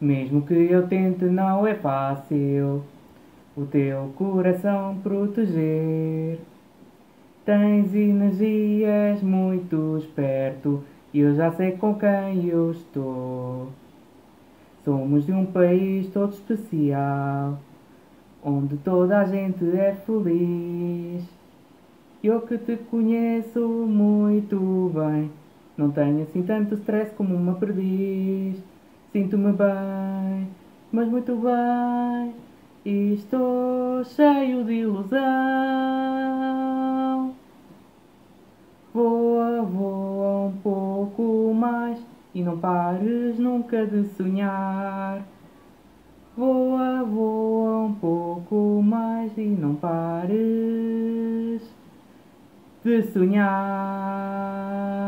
Mesmo que eu tente, não é fácil o teu coração proteger. Tens energias muito esperto e eu já sei com quem eu estou. Somos de um país todo especial, onde toda a gente é feliz. Eu que te conheço muito bem, não tenho assim tanto stress como uma perdiz. Sinto-me bem, mas muito bem, e estou cheio de ilusão. Voa, voa um pouco mais e não pares nunca de sonhar. Voa, voa um pouco mais e não pares de sonhar.